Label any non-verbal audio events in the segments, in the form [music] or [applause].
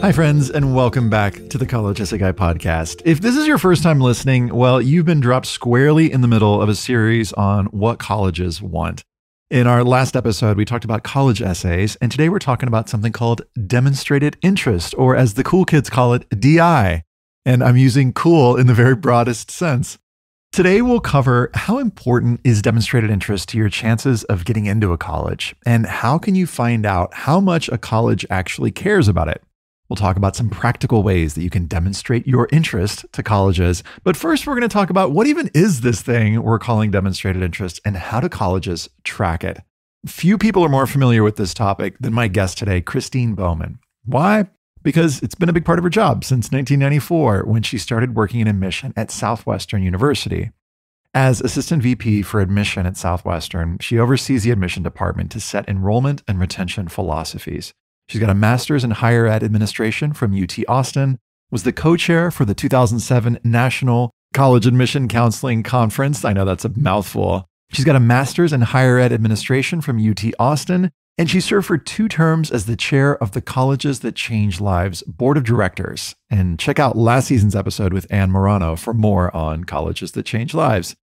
Hi, friends, and welcome back to the College Guy podcast. If this is your first time listening, well, you've been dropped squarely in the middle of a series on what colleges want. In our last episode, we talked about college essays, and today we're talking about something called demonstrated interest, or as the cool kids call it, DI. And I'm using cool in the very broadest sense. Today, we'll cover how important is demonstrated interest to your chances of getting into a college, and how can you find out how much a college actually cares about it. We'll talk about some practical ways that you can demonstrate your interest to colleges. But first, we're going to talk about what even is this thing we're calling demonstrated interest and how do colleges track it. Few people are more familiar with this topic than my guest today, Christine Bowman. Why? Because it's been a big part of her job since 1994 when she started working in admission at Southwestern University. As assistant VP for admission at Southwestern, she oversees the admission department to set enrollment and retention philosophies. She's got a master's in higher ed administration from UT Austin, was the co chair for the 2007 National College Admission Counseling Conference. I know that's a mouthful. She's got a master's in higher ed administration from UT Austin, and she served for two terms as the chair of the Colleges That Change Lives Board of Directors. And check out last season's episode with Ann Marano for more on Colleges That Change Lives.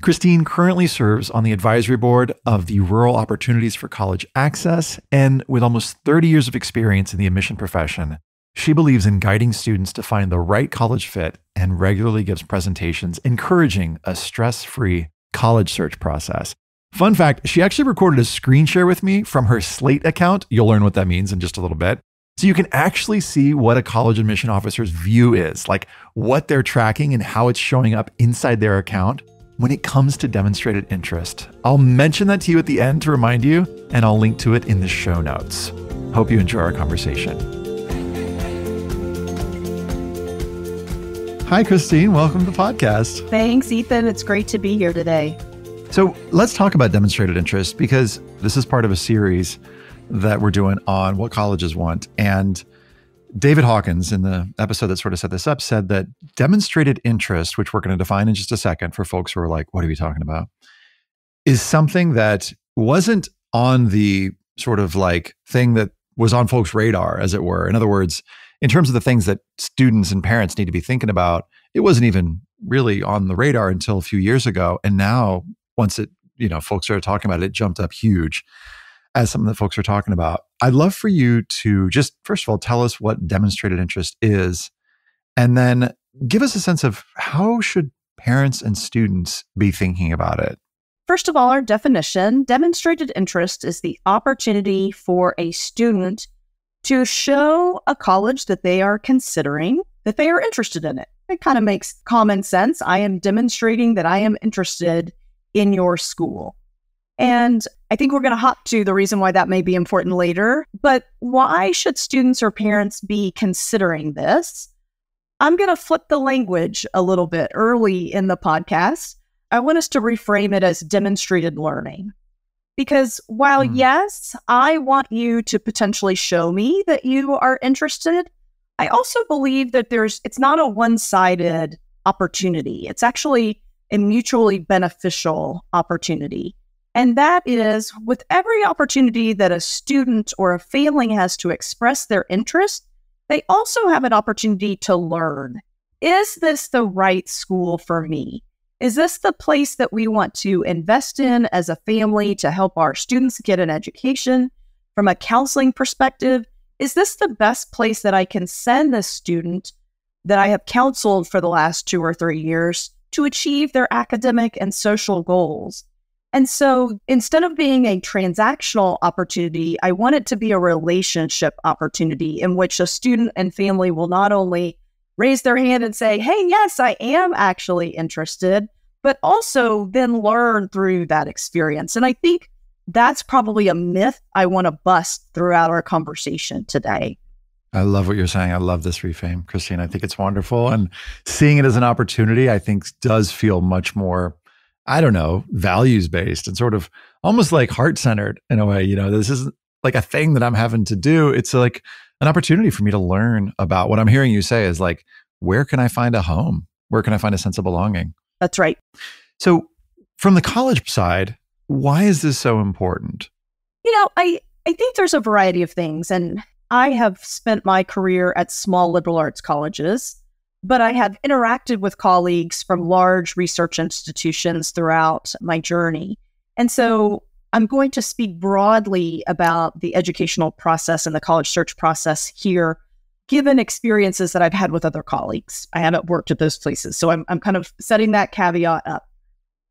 Christine currently serves on the advisory board of the Rural Opportunities for College Access, and with almost 30 years of experience in the admission profession, she believes in guiding students to find the right college fit and regularly gives presentations encouraging a stress free college search process. Fun fact she actually recorded a screen share with me from her Slate account. You'll learn what that means in just a little bit. So you can actually see what a college admission officer's view is, like what they're tracking and how it's showing up inside their account when it comes to demonstrated interest. I'll mention that to you at the end to remind you, and I'll link to it in the show notes. Hope you enjoy our conversation. Hi, Christine. Welcome to the podcast. Thanks, Ethan. It's great to be here today. So, let's talk about demonstrated interest because this is part of a series that we're doing on what colleges want. And David Hawkins, in the episode that sort of set this up, said that demonstrated interest, which we're going to define in just a second for folks who are like, what are we talking about? Is something that wasn't on the sort of like thing that was on folks' radar, as it were. In other words, in terms of the things that students and parents need to be thinking about, it wasn't even really on the radar until a few years ago. And now, once it, you know, folks started talking about it, it jumped up huge as something that folks are talking about. I'd love for you to just, first of all, tell us what demonstrated interest is, and then give us a sense of how should parents and students be thinking about it. First of all, our definition demonstrated interest is the opportunity for a student to show a college that they are considering that they are interested in it. It kind of makes common sense. I am demonstrating that I am interested in your school. And I think we're going to hop to the reason why that may be important later. But why should students or parents be considering this? I'm going to flip the language a little bit early in the podcast. I want us to reframe it as demonstrated learning. Because while, mm. yes, I want you to potentially show me that you are interested, I also believe that there's, it's not a one sided opportunity. It's actually a mutually beneficial opportunity. And that is with every opportunity that a student or a family has to express their interest, they also have an opportunity to learn. Is this the right school for me? Is this the place that we want to invest in as a family to help our students get an education? From a counseling perspective, is this the best place that I can send a student that I have counseled for the last two or three years to achieve their academic and social goals? And so mm-hmm. instead of being a transactional opportunity, I want it to be a relationship opportunity in which a student and family will not only raise their hand and say, Hey, yes, I am actually interested, but also then learn through that experience. And I think that's probably a myth I want to bust throughout our conversation today. I love what you're saying. I love this reframe, Christine. I think it's wonderful. And seeing it as an opportunity, I think does feel much more I don't know, values based and sort of almost like heart centered in a way. You know, this isn't like a thing that I'm having to do. It's like an opportunity for me to learn about what I'm hearing you say is like, where can I find a home? Where can I find a sense of belonging? That's right. So, from the college side, why is this so important? You know, I I think there's a variety of things and I have spent my career at small liberal arts colleges, but I have interacted with colleagues from large research institutions throughout my journey. And so mm-hmm. I'm going to speak broadly about the educational process and the college search process here, given experiences that I've had with other colleagues. I haven't worked at those places. So I'm, I'm kind of setting that caveat up.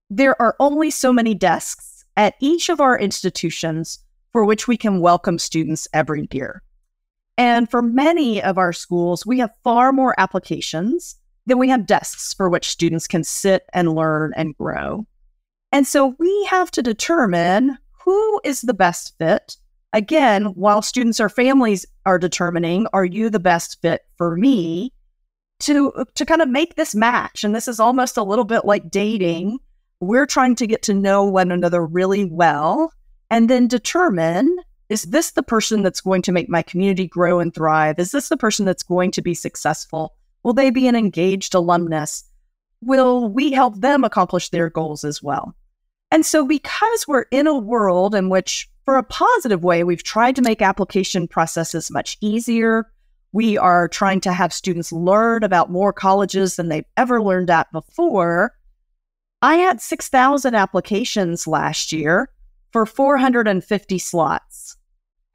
There are only so many desks at each of our institutions for which we can welcome students every year. And for many of our schools, we have far more applications than we have desks for which students can sit and learn and grow. And so we have to determine who is the best fit. Again, while students or families are determining, are you the best fit for me? To, to kind of make this match. And this is almost a little bit like dating. We're trying to get to know one another really well and then determine is this the person that's going to make my community grow and thrive? Is this the person that's going to be successful? Will they be an engaged alumnus? will we help them accomplish their goals as well? And so, because we're in a world in which, for a positive way, we've tried to make application processes much easier, we are trying to have students learn about more colleges than they've ever learned at before. I had 6,000 applications last year for 450 slots.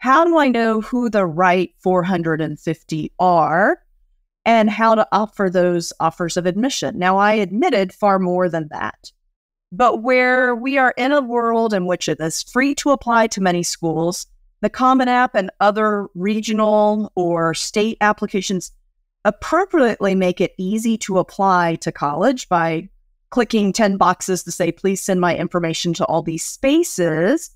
How do I know who the right 450 are? and how to offer those offers of admission. Now, I admitted far more than that. But where we are in a world in which it is free to apply to many schools, the Common App and other regional or state applications appropriately make it easy to apply to college by clicking 10 boxes to say, please send my information to all these spaces.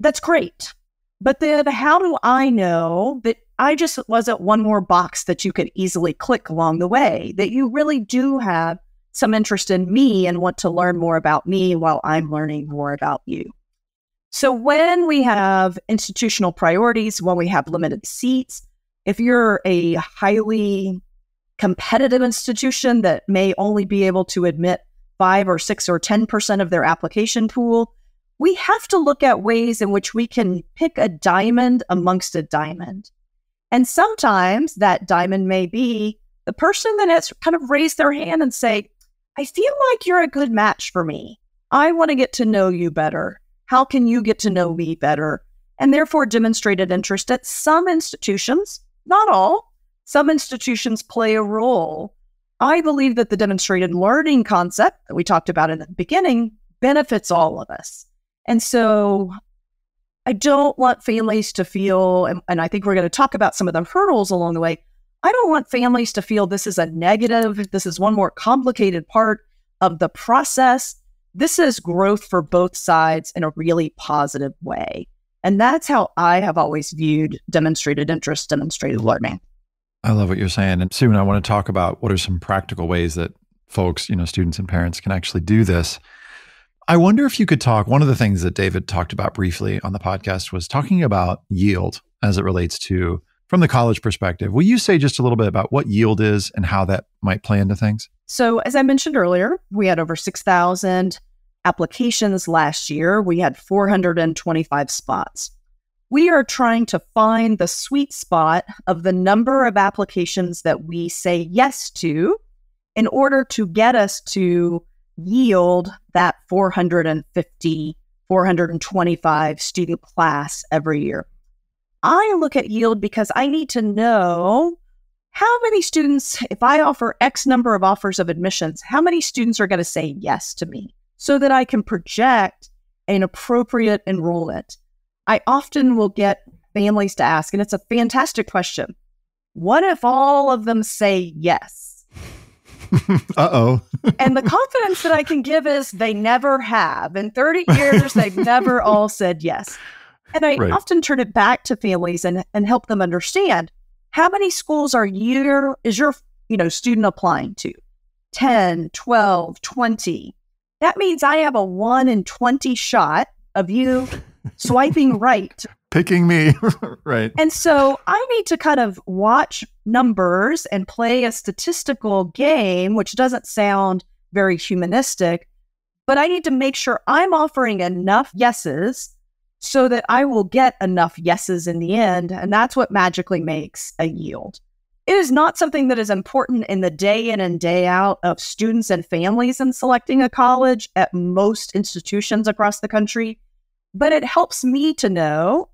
That's great. But then how do I know that I just wasn't one more box that you could easily click along the way, that you really do have some interest in me and want to learn more about me while I'm learning more about you. So, when we have institutional priorities, when we have limited seats, if you're a highly competitive institution that may only be able to admit five or six or 10% of their application pool, we have to look at ways in which we can pick a diamond amongst a diamond. And sometimes that diamond may be the person that has kind of raised their hand and say, I feel like you're a good match for me. I want to get to know you better. How can you get to know me better? And therefore demonstrated interest at some institutions, not all. Some institutions play a role. I believe that the demonstrated learning concept that we talked about in the beginning benefits all of us. And so I don't want families to feel, and, and I think we're going to talk about some of the hurdles along the way. I don't want families to feel this is a negative, this is one more complicated part of the process. This is growth for both sides in a really positive way. And that's how I have always viewed demonstrated interest, demonstrated learning. I love what you're saying. And soon I want to talk about what are some practical ways that folks, you know, students and parents can actually do this. I wonder if you could talk. One of the things that David talked about briefly on the podcast was talking about yield as it relates to from the college perspective. Will you say just a little bit about what yield is and how that might play into things? So, as I mentioned earlier, we had over 6,000 applications last year. We had 425 spots. We are trying to find the sweet spot of the number of applications that we say yes to in order to get us to yield that 450, 425 student class every year. I look at yield because I need to know how many students, if I offer X number of offers of admissions, how many students are going to say yes to me so that I can project an appropriate enrollment. I often will get families to ask, and it's a fantastic question. What if all of them say yes? [laughs] uh oh. and the confidence that I can give is they never have. In 30 years, they've never [laughs] all said yes. And I right. often turn it back to families and, and help them understand how many schools are you is your you know student applying to 10 12 20 that means i have a 1 in 20 shot of you swiping right picking me. [laughs] right. And so I need to kind of watch numbers and play a statistical game, which doesn't sound very humanistic, but I need to make sure I'm offering enough yeses so that I will get enough yeses in the end. And that's what magically makes a yield. It is not something that is important in the day in and day out of students and families in selecting a college at most institutions across the country, but it helps me to know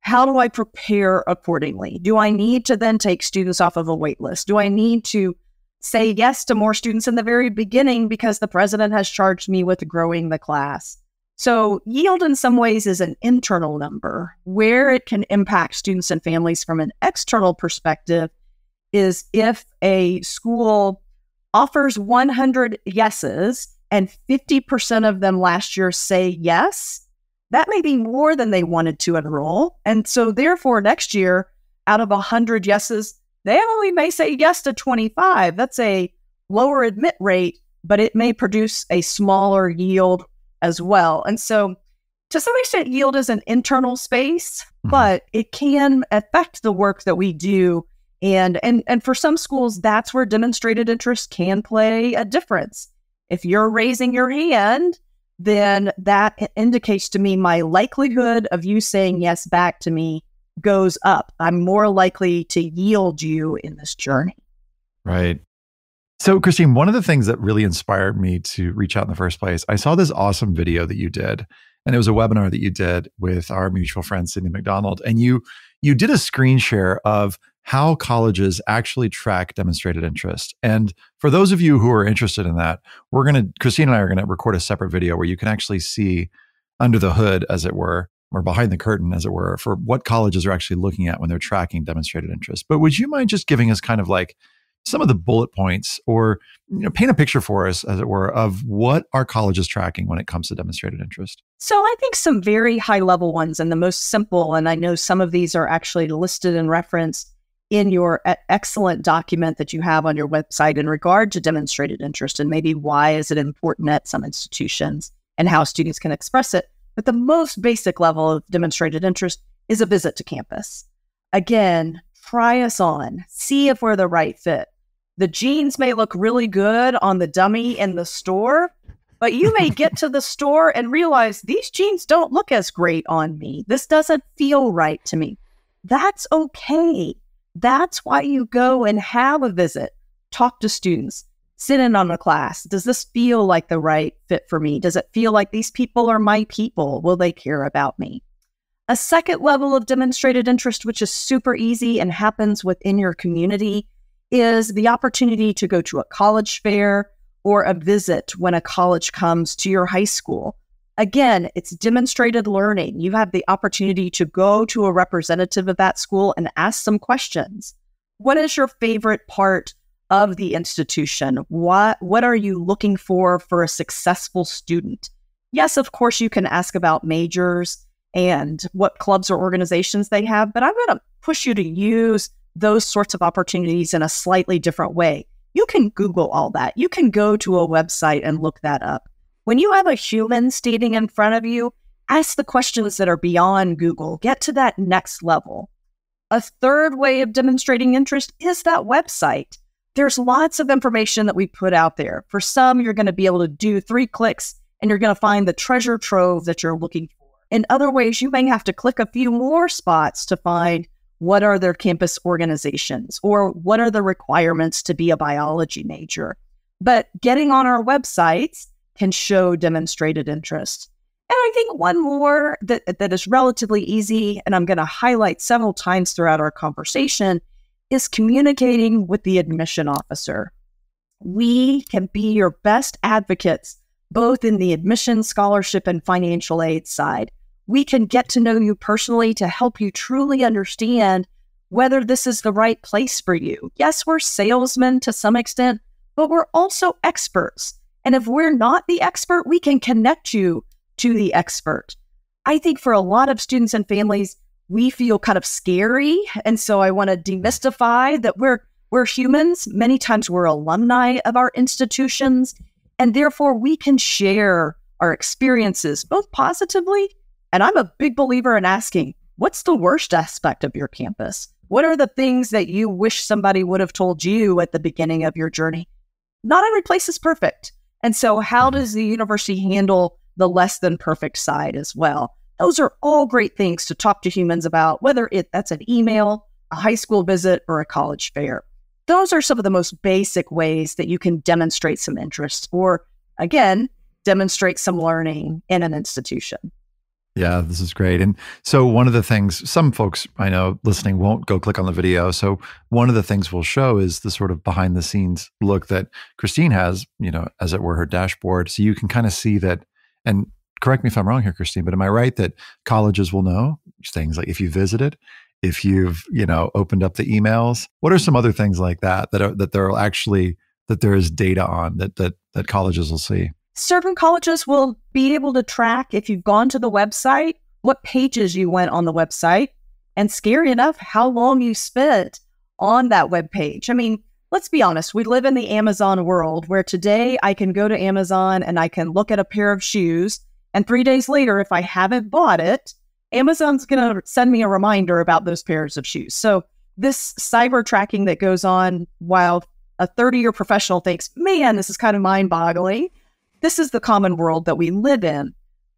how do I prepare accordingly? Do I need to then take students off of a wait list? Do I need to say yes to more students in the very beginning because the president has charged me with growing the class? So, yield in some ways is an internal number. Where it can impact students and families from an external perspective is if a school offers 100 yeses and 50% of them last year say yes, that may be more than they wanted to enroll. And so, therefore, next year, out of 100 yeses, they only may say yes to 25. That's a lower admit rate, but it may produce a smaller yield as well. And so, to some extent, yield is an internal space, mm-hmm. but it can affect the work that we do. And, and and for some schools, that's where demonstrated interest can play a difference. If you're raising your hand then that indicates to me my likelihood of you saying yes back to me goes up. I'm more likely to yield you in this journey. Right. So, Christine, one of the things that really inspired me to reach out in the first place, I saw this awesome video that you did, and it was a webinar that you did with our mutual friend Sydney McDonald, and you you did a screen share of how colleges actually track demonstrated interest. And for those of you who are interested in that, we're going to, Christine and I are going to record a separate video where you can actually see under the hood, as it were, or behind the curtain, as it were, for what colleges are actually looking at when they're tracking demonstrated interest. But would you mind just giving us kind of like some of the bullet points or you know, paint a picture for us, as it were, of what our college is tracking when it comes to demonstrated interest? So, I think some very high level ones and the most simple, and I know some of these are actually listed and referenced in your excellent document that you have on your website in regard to demonstrated interest and maybe why is it important at some institutions and how students can express it. But the most basic level of demonstrated interest is a visit to campus. Again, try us on, see if we're the right fit. The jeans may look really good on the dummy in the store, but you may get to the store and realize these jeans don't look as great on me. This doesn't feel right to me. That's okay. That's why you go and have a visit, talk to students, sit in on a class. Does this feel like the right fit for me? Does it feel like these people are my people? Will they care about me? A second level of demonstrated interest, which is super easy and happens within your community, is the opportunity to go to a college fair or a visit when a college comes to your high school. Again, it's demonstrated learning. You have the opportunity to go to a representative of that school and ask some questions. What is your favorite part of the institution? What what are you looking for for a successful student? Yes, of course you can ask about majors and what clubs or organizations they have, but I'm going to push you to use those sorts of opportunities in a slightly different way. You can Google all that. You can go to a website and look that up. When you have a human standing in front of you, ask the questions that are beyond Google. Get to that next level. A third way of demonstrating interest is that website. There's lots of information that we put out there. For some, you're going to be able to do three clicks and you're going to find the treasure trove that you're looking for. In other ways, you may have to click a few more spots to find what are their campus organizations or what are the requirements to be a biology major. But getting on our websites can show demonstrated interest. And I think one more that, that is relatively easy, and I'm going to highlight several times throughout our conversation, is communicating with the admission officer. We can be your best advocates, both in the admission, scholarship, and financial aid side. We can get to know you personally to help you truly understand whether this is the right place for you. Yes, we're salesmen to some extent, but we're also experts. And if we're not the expert, we can connect you to the expert. I think for a lot of students and families, we feel kind of scary. And so I want to demystify that we're we're humans. Many times we're alumni of our institutions, and therefore we can share our experiences both positively. And I'm a big believer in asking, what's the worst aspect of your campus? What are the things that you wish somebody would have told you at the beginning of your journey? Not every place is perfect. And so, how mm-hmm. does the university handle the less than perfect side as well? Those are all great things to talk to humans about, whether it that's an email, a high school visit, or a college fair. Those are some of the most basic ways that you can demonstrate some interest or again, demonstrate some learning in an institution. Yeah, this is great. And so, one of the things some folks I know listening won't go click on the video. So, one of the things we'll show is the sort of behind the scenes look that Christine has, you know, as it were her dashboard. So, you can kind of see that. And correct me if I'm wrong here, Christine, but am I right that colleges will know things like if you visited, if you've, you know, opened up the emails? What are some other things like that that are, that there are actually that there is data on that that that colleges will see? Certain colleges will be able to track if you've gone to the website, what pages you went on the website, and scary enough, how long you spent on that web page. I mean, let's be honest, we live in the Amazon world where today I can go to Amazon and I can look at a pair of shoes, and three days later, if I haven't bought it, Amazon's going to send me a reminder about those pairs of shoes. So, this cyber tracking that goes on while a 30 year professional thinks, man, this is kind of mind boggling this is the common world that we live in.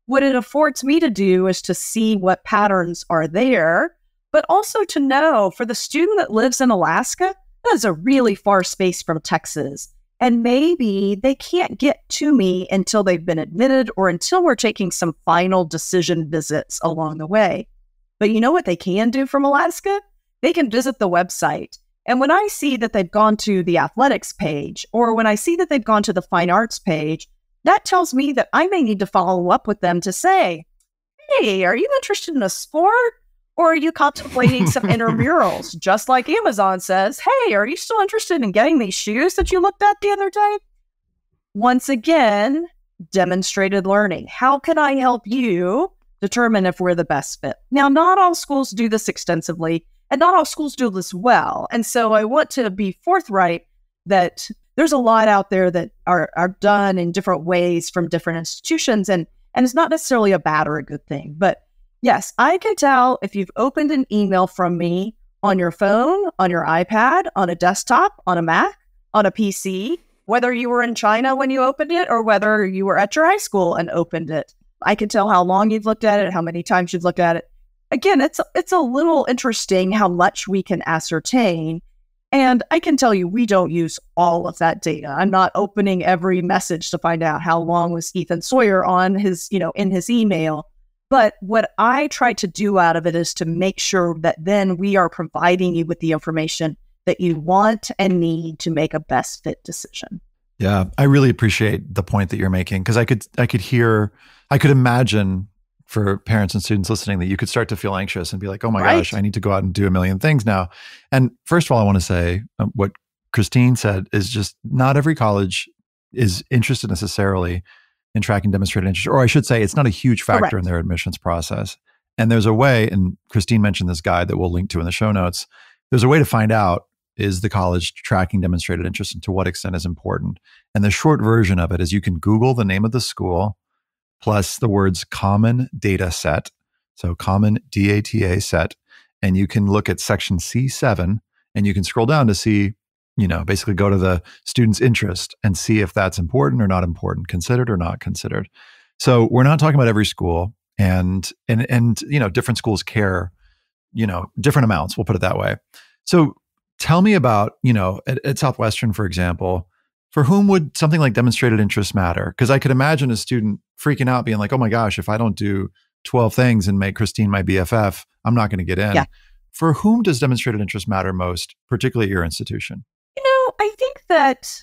What it affords me to do is to see what patterns are there, but also to know for the student that lives in Alaska, that is a really far space from Texas. And maybe they can't get to me until they've been admitted or until we're taking some final decision visits along the way. But you know what they can do from Alaska? They can visit the website. And when I see that they've gone to the athletics page, or when I see that they've gone to the fine arts page, that tells me that I may need to follow up with them to say, hey, are you interested in a sport? Or are you contemplating some intramurals? [laughs] Just like Amazon says, hey, are you still interested in getting these shoes that you looked at the other day? Once again, demonstrated learning. How can I help you determine if we're the best fit? Now, not all schools do this extensively, and not all schools do this well. And so I want to be forthright that there's a lot out there that are are done in different ways from different institutions and and it's not necessarily a bad or a good thing. But yes i can tell if you've opened an email from me on your phone on your ipad on a desktop on a mac on a pc whether you were in china when you opened it or whether you were at your high school and opened it. I can tell how long you've looked at it how many times you've looked at it. Again it's it's a little interesting how much we can ascertain and I can tell you, we don't use all of that data. I'm not opening every message to find out how long was Ethan Sawyer on his, you know, in his email. But what I try to do out of it is to make sure that then we are providing you with the information that you want and need to make a best fit decision. Yeah, I really appreciate the point that you're making because I could I could hear I could imagine for parents and students listening that you could start to feel anxious and be like, oh my right. gosh, I need to go out and do a million things now. And first of all, I want to say um, what Christine said is just not every college is interested necessarily in tracking demonstrated interest, or I should say, it's not a huge factor Correct. in their admissions process. And there's a way, and Christine mentioned this guide that we'll link to in the show notes. There's a way to find out is the college tracking demonstrated interest and to what extent is important. And the short version of it is you can Google the name of the school plus the words common data set. So common DATA set. And you can look at section C7 and you can scroll down to see, you know, basically go to the student's interest and see if that's important or not important, considered or not considered. So we're not talking about every school and and and you know, different schools care, you know, different amounts, we'll put it that way. So tell me about, you know, at, at Southwestern, for example, for whom would something like demonstrated interest matter? Because I could imagine a student freaking out, being like, oh my gosh, if I don't do 12 things and make Christine my BFF, I'm not going to get in. Yeah. For whom does demonstrated interest matter most, particularly at your institution? You know, I think that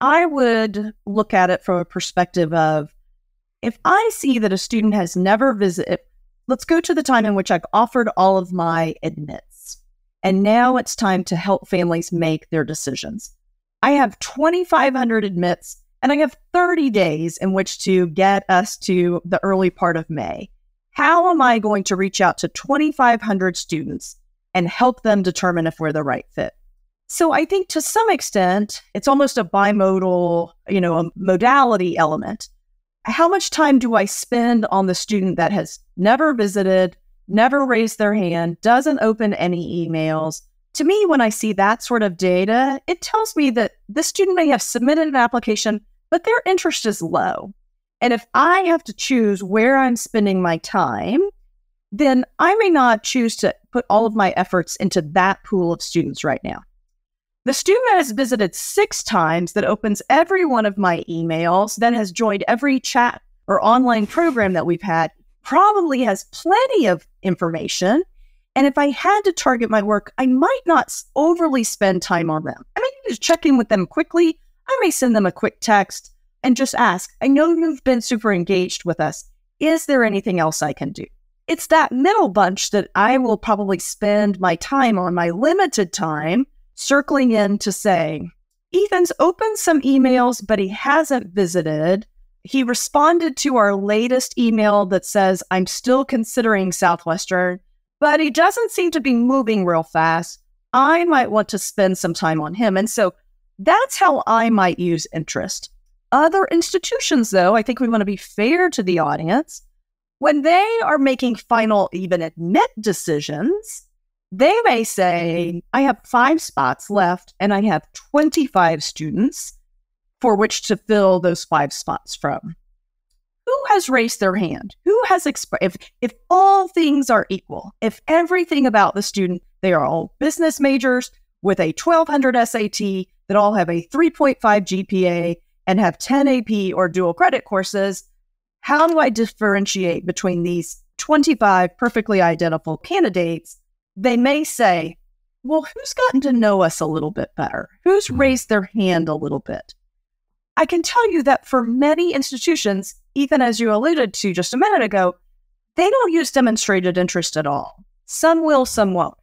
I would look at it from a perspective of if I see that a student has never visited, let's go to the time in which I've offered all of my admits. And now it's time to help families make their decisions. I have 2,500 admits and I have 30 days in which to get us to the early part of May. How am I going to reach out to 2,500 students and help them determine if we're the right fit? So I think to some extent, it's almost a bimodal, you know, a modality element. How much time do I spend on the student that has never visited, never raised their hand, doesn't open any emails, to me, when I see that sort of data, it tells me that the student may have submitted an application, but their interest is low. And if I have to choose where I'm spending my time, then I may not choose to put all of my efforts into that pool of students right now. The student that has visited six times, that opens every one of my emails, that has joined every chat or online program that we've had, probably has plenty of information. And if I had to target my work, I might not overly spend time on them. I may just check in with them quickly. I may send them a quick text and just ask, I know you've been super engaged with us. Is there anything else I can do? It's that middle bunch that I will probably spend my time on, my limited time, circling in to say, Ethan's opened some emails, but he hasn't visited. He responded to our latest email that says, I'm still considering Southwestern, but he doesn't seem to be moving real fast. I might want to spend some time on him. And so that's how I might use interest. Other institutions, though, I think we want to be fair to the audience. When they are making final, even admit decisions, they may say, I have five spots left and I have 25 students for which to fill those five spots from. Has raised their hand? Who has expressed, if, if all things are equal, if everything about the student, they are all business majors with a 1200 SAT that all have a 3.5 GPA and have 10 AP or dual credit courses, how do I differentiate between these 25 perfectly identical candidates? They may say, well, who's gotten to know us a little bit better? Who's hmm. raised their hand a little bit? I can tell you that for many institutions, even as you alluded to just a minute ago, they don't use demonstrated interest at all. Some will, some won't.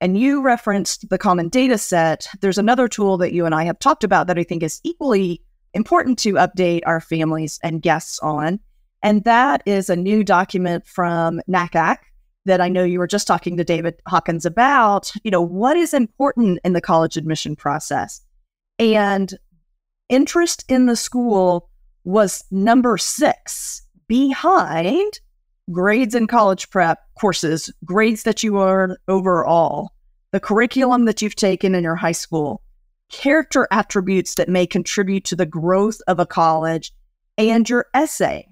And you referenced the common data set. There's another tool that you and I have talked about that I think is equally important to update our families and guests on. And that is a new document from NACAC that I know you were just talking to David Hawkins about. You know, what is important in the college admission process? And interest in the school was number six behind grades in college prep courses, grades that you earn overall, the curriculum that you've taken in your high school, character attributes that may contribute to the growth of a college, and your essay.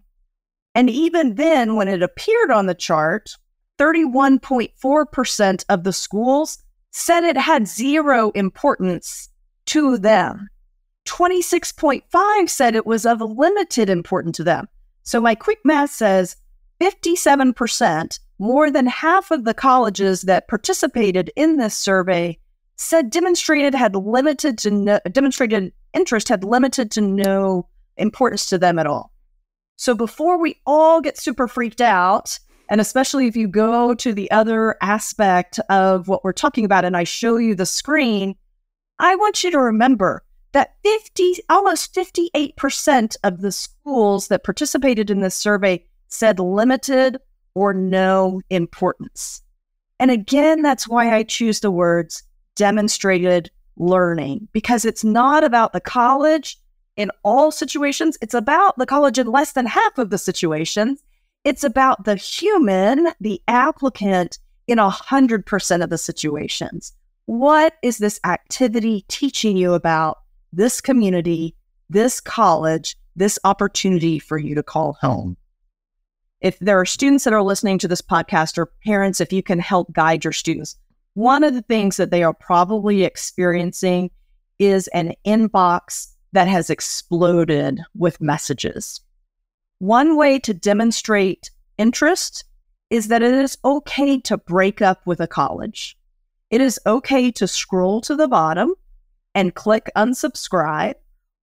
And even then, when it appeared on the chart, 31.4% of the schools said it had zero importance to them. 26.5 said it was of limited importance to them. So my quick math says 57%, more than half of the colleges that participated in this survey said demonstrated had limited to no, demonstrated interest had limited to no importance to them at all. So before we all get super freaked out, and especially if you go to the other aspect of what we're talking about and I show you the screen, I want you to remember that 50 almost 58% of the schools that participated in this survey said limited or no importance. And again, that's why I choose the words demonstrated learning because it's not about the college in all situations. It's about the college in less than half of the situations. It's about the human, the applicant in a hundred percent of the situations. What is this activity teaching you about this community, this college, this opportunity for you to call home? If there are students that are listening to this podcast or parents, if you can help guide your students, one of the things that they are probably experiencing is an inbox that has exploded with messages. One way to demonstrate interest is that it is okay to break up with a college. It is okay to scroll to the bottom and click unsubscribe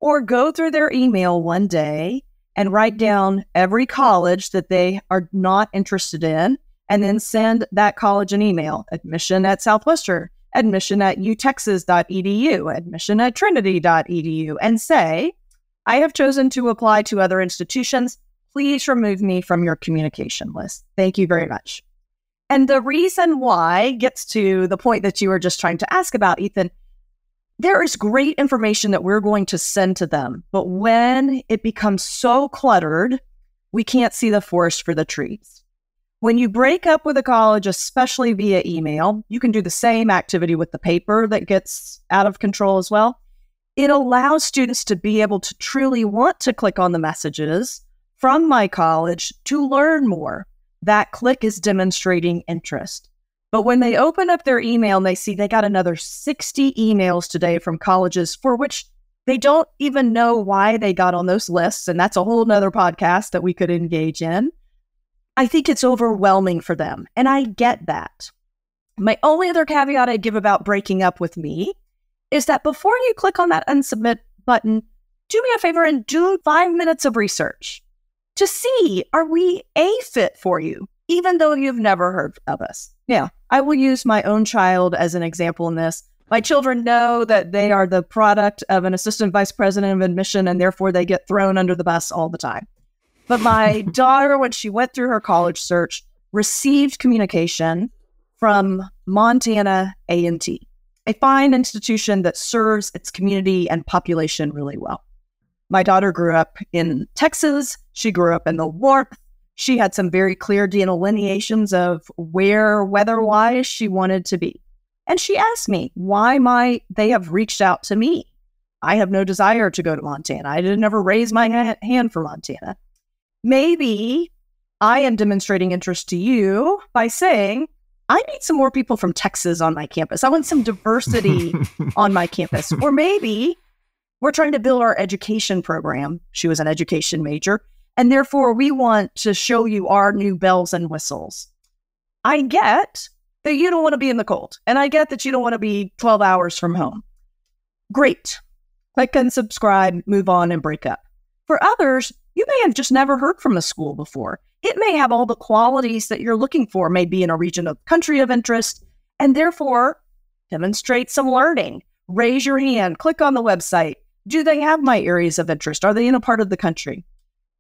or go through their email one day and write mm-hmm. down every college that they are not interested in and then send that college an email admission at Southwestern, admission at utexas.edu, admission at trinity.edu, and say, I have chosen to apply to other institutions. Please remove me from your communication list. Thank you very much. And the reason why gets to the point that you were just trying to ask about, Ethan. There is great information that we're going to send to them, but when it becomes so cluttered, we can't see the forest for the trees. When you break up with a college, especially via email, you can do the same activity with the paper that gets out of control as well. It allows students to be able to truly want to click on the messages, from my college to learn more. That click is demonstrating interest. But when they open up their email and they see they got another 60 emails today from colleges for which they don't even know why they got on those lists, and that's a whole nother podcast that we could engage in. I think it's overwhelming for them. And I get that. My only other caveat I'd give about breaking up with me is that before you click on that unsubmit button, do me a favor and do five minutes of research to see are we a fit for you, even though you've never heard of us. Yeah, I will use my own child as an example in this. My children know that they are the product of an assistant vice president of admission, and therefore they get thrown under the bus all the time. But my [laughs] daughter, when she went through her college search, received communication from Montana A&T, a fine institution that serves its community and population really well. My daughter grew up in Texas. She grew up in the warmth. She had some very clear delineations of where weather-wise she wanted to be. And she asked me why might they have reached out to me. I have no desire to go to Montana. I didn't ever raise my ha- hand for Montana maybe I am demonstrating interest to you by saying, I need some more people from Texas on my campus. I want some diversity [laughs] on my campus. Or maybe we're trying to build our education program. She was an education major. And therefore, we want to show you our new bells and whistles. I get that you don't want to be in the cold. And I get that you don't want to be 12 hours from home. Great. Click and subscribe, move on, and break up. For others, you may have just never heard from a school before. It may have all the qualities that you're looking for, maybe in a region of country of interest, and therefore demonstrate some learning. Raise your hand, click on the website. Do they have my areas of interest? Are they in a part of the country?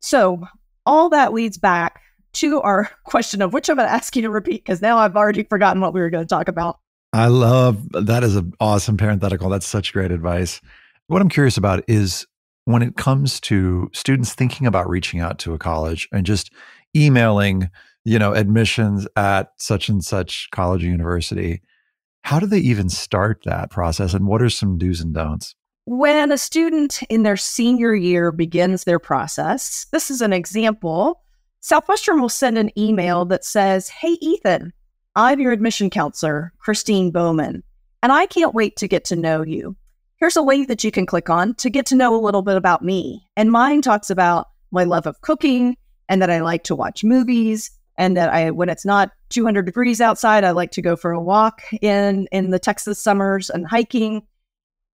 So, all that leads back to our [laughs] question of which I'm going to ask you to repeat because now I've already forgotten what we were going to talk about. I love that is an awesome parenthetical. That's such great advice. What I'm curious about is when it comes to students thinking about reaching out to a college and just emailing, you know, admissions at such and such college or university, how do they even start that process and what are some do's and don'ts? When a student in their senior year begins their process, this is an example. Southwestern will send an email that says, Hey, Ethan, I'm your admission counselor, Christine Bowman, and I can't wait to get to know you here's a link that you can click on to get to know a little bit about me. And mine talks about my love of cooking and that I like to watch movies and that I when it's not 200 degrees outside, I like to go for a walk in in the Texas summers and hiking.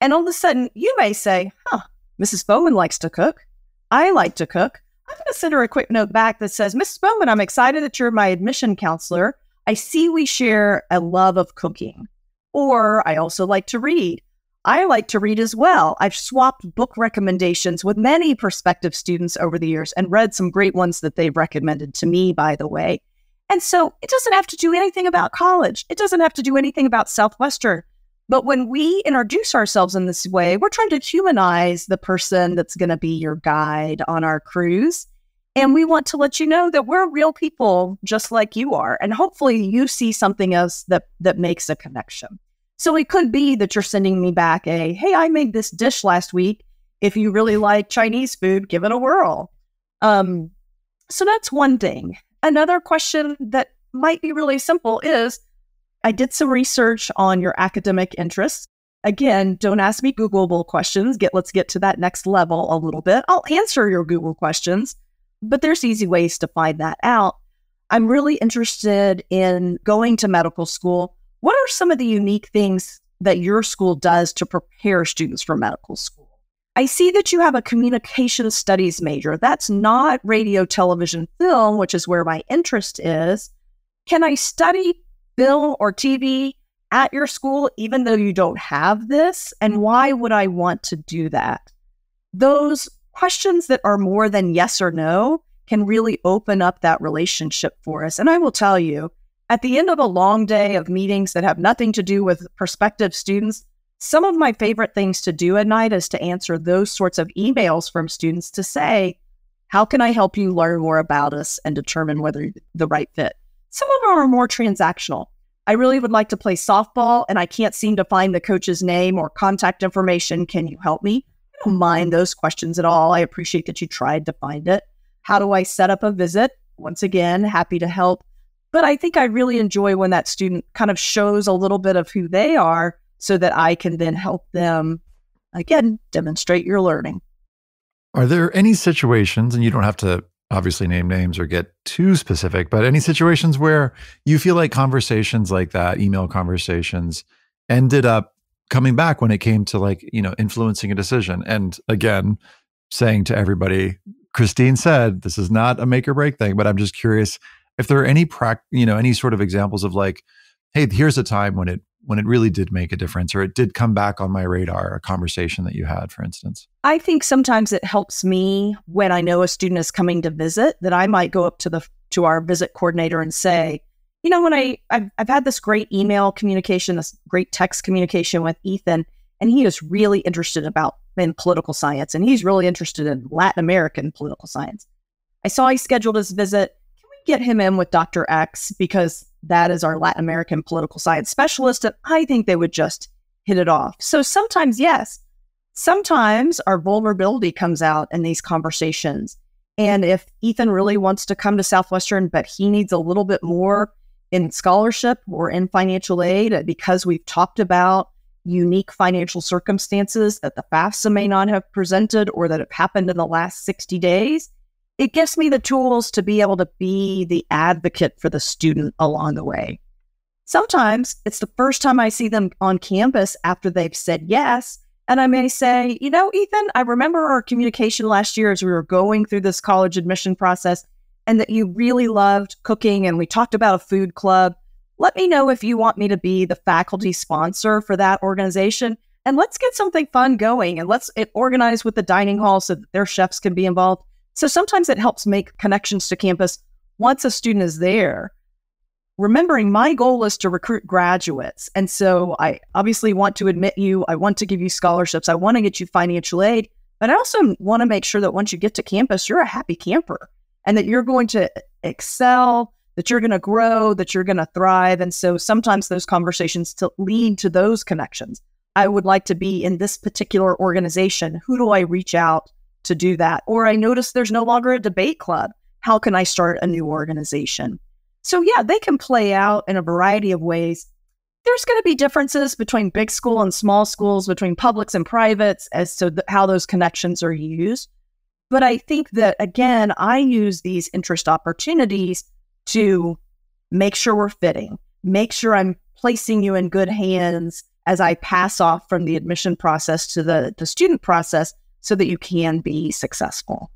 And all of a sudden, you may say, "Huh, Mrs. Bowman likes to cook. I like to cook." I'm going to send her a quick note back that says, "Mrs. Bowman, I'm excited that you're my admission counselor. I see we share a love of cooking, or I also like to read. I like to read as well. I've swapped book recommendations with many prospective students over the years and read some great ones that they've recommended to me, by the way. And so it doesn't have to do anything about college, it doesn't have to do anything about Southwestern. But when we introduce ourselves in this way, we're trying to humanize the person that's going to be your guide on our cruise. And we want to let you know that we're real people just like you are. And hopefully you see something else that, that makes a connection. So it could be that you're sending me back a, hey, I made this dish last week. If you really like Chinese food, give it a whirl. Um, so that's one thing. Another question that might be really simple is I did some research on your academic interests. Again, don't ask me Googleable questions. Get let's get to that next level a little bit. I'll answer your Google questions, but there's easy ways to find that out. I'm really interested in going to medical school. What are some of the unique things that your school does to prepare students for medical school? I see that you have a communication studies major. That's not radio, television, film, which is where my interest is. Can I study film or TV at your school even though you don't have this? And why would I want to do that? Those questions that are more than yes or no can really open up that relationship for us. And I will tell you, at the end of a long day of meetings that have nothing to do with prospective students, some of my favorite things to do at night is to answer those sorts of emails from students to say, How can I help you learn more about us and determine whether the right fit? Some of them are more transactional. I really would like to play softball and I can't seem to find the coach's name or contact information. Can you help me? I don't mind those questions at all. I appreciate that you tried to find it. How do I set up a visit? Once again, happy to help. But I think I really enjoy when that student kind of shows a little bit of who they are so that I can then help them, again, demonstrate your learning. Are there any situations, and you don't have to obviously name names or get too specific, but any situations where you feel like conversations like that, email conversations, ended up coming back when it came to like, you know, influencing a decision? And again, saying to everybody, Christine said, this is not a make or break thing, but I'm just curious if there are any prac, you know, any sort of examples of like, hey, here's a time when it when it really did make a difference or it did come back on my radar, a conversation that you had, for instance? I think sometimes it helps me when I know a student is coming to visit that I might go up to the to our visit coordinator and say, you know, when I I've, I've had this great email communication, this great text communication with Ethan, and he is really interested about in political science, and he's really interested in Latin American political science. I saw he scheduled his visit. Can we get him in with Dr. X because that is our Latin American political science specialist, and I think they would just hit it off. So sometimes, yes, sometimes our vulnerability comes out in these conversations. And if Ethan really wants to come to Southwestern, but he needs a little bit more in scholarship or in financial aid uh, because we've talked about unique financial circumstances that the FAFSA may not have presented or that have happened in the last 60 days, it gives me the tools to be able to be the advocate for the student along the way. Sometimes it's the first time I see them on campus after they've said yes. And I may say, you know, Ethan, I remember our communication last year as we were going through this college admission process and that you really loved cooking and we talked about a food club. Let me know if you want me to be the faculty sponsor for that organization. And let's get something fun going and let's eh, organize with the dining hall so that their chefs can be involved. So sometimes it helps make connections to campus once a student is there. Remembering my goal is to recruit graduates. And so I obviously want to admit you, I want to give you scholarships, I want to get you financial aid, but I also want to make sure that once you get to campus, you're a happy camper and that you're going to excel, that you're going to grow, that you're going to thrive. And so sometimes those conversations to lead to those connections. I would like to be in this particular organization. Who do I reach out to do that. Or I notice there's no longer a debate club. How can I start a new organization? So, yeah, they can play out in a variety of ways. There's going to be differences between big school and small schools, between publics and privates, as to how those connections are used. But I think that, again, I use these interest opportunities to make sure we're fitting, make sure I'm placing you in good hands as I pass off from the admission process to the, the student process so that you can be successful.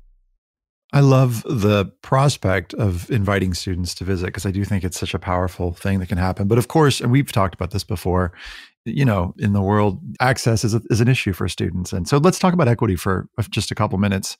I love the prospect of inviting students to visit because I do think it's such a powerful thing that can happen. But of course, and we've talked about this before, you know, in the world, access is, a, is an issue for students. And so let's talk about equity for just a couple minutes.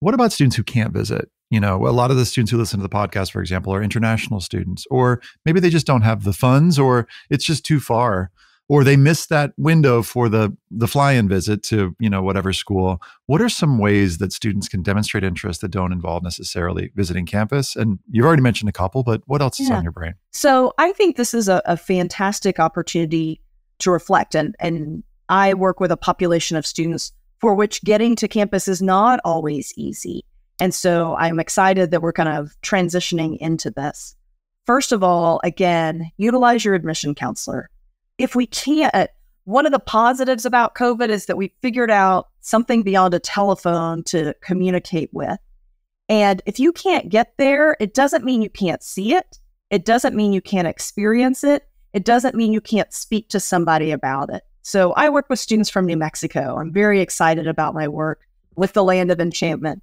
What about students who can't visit? You know, a lot of the students who listen to the podcast, for example, are international students, or maybe they just don't have the funds, or it's just too far or they missed that window for the the fly-in visit to you know whatever school what are some ways that students can demonstrate interest that don't involve necessarily visiting campus? And you've already mentioned a couple but what else yeah. is on your brain? So i think this is a, a fantastic opportunity to reflect and and i work with a population of students for which getting to campus is not always easy. And so i'm excited that we're kind of transitioning into this. First of all again utilize your admission counselor if we can't, uh, one of the positives about COVID is that we figured out something beyond a telephone to communicate with. And if you can't get there, it doesn't mean you can't see it. It doesn't mean you can't experience it. It doesn't mean you can't speak to somebody about it. So I work with students from New Mexico. I'm very excited about my work with the Land of Enchantment.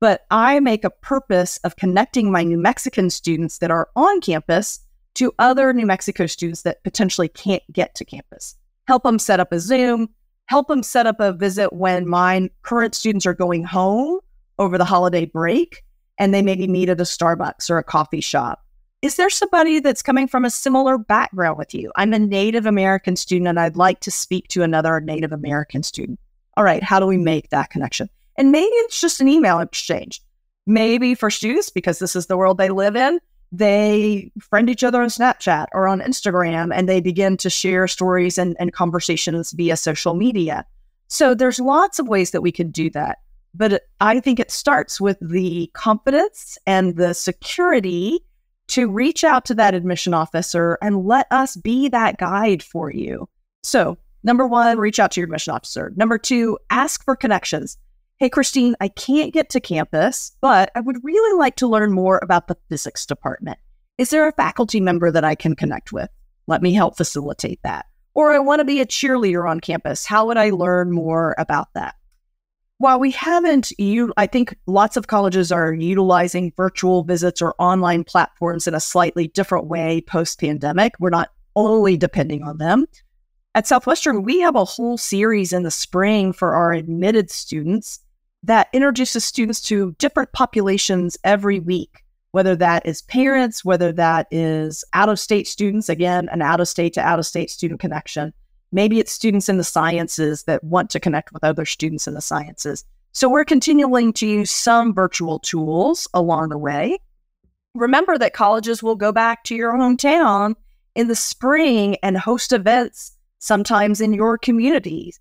But I make a purpose of connecting my New Mexican students that are on campus to other New Mexico students that potentially can't get to campus. Help them set up a Zoom, help them set up a visit when my current students are going home over the holiday break and they maybe meet at a Starbucks or a coffee shop. Is there somebody that's coming from a similar background with you? I'm a Native American student and I'd like to speak to another Native American student. All right, how do we make that connection? And maybe it's just an email exchange. Maybe for students, because this is the world they live in, they friend each other on Snapchat or on Instagram and they begin to share stories and, and conversations via social media. So there's lots of ways that we could do that. But I think it starts with the confidence and the security to reach out to that admission officer and let us be that guide for you. So, number one, reach out to your admission officer. Number two, ask for connections. Hey, Christine, I can't get to campus, but I would really like to learn more about the physics department. Is there a faculty member that I can connect with? Let me help facilitate that. Or I want to be a cheerleader on campus. How would I learn more about that? While we haven't, you, I think lots of colleges are utilizing virtual visits or online platforms in a slightly different way post pandemic. We're not only depending on them. At Southwestern, we have a whole series in the spring for our admitted students that introduces students to different populations every week, whether that is parents, whether that is out of state students, again, an out of state to out of state student connection Maybe it's students in the sciences that want to connect with other students in the sciences. So we're continuing to use some virtual tools along the way. Remember that colleges will go back to your hometown in the spring and host events sometimes in your communities.